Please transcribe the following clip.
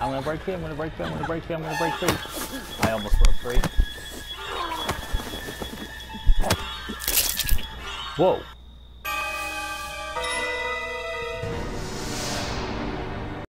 I'm gonna break free, I'm gonna break free, I'm gonna break free, I'm gonna break free. I almost broke free. Whoa.